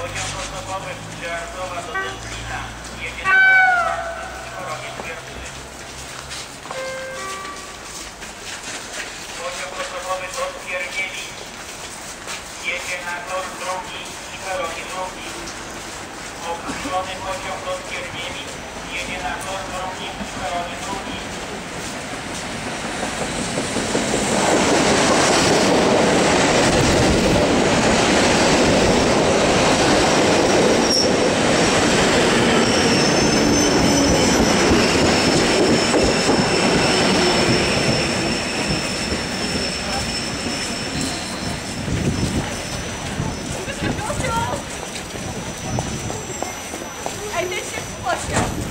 autostopowy Przyardowa do Dęblina. Jedzie na Choronie Twierdzy. Pociąg osobowy do Twierdzieli. Jedzie na tor drugi i peronie drugi. Określony pociąg do Twierdzieli. Paylaşıp hoş geldin.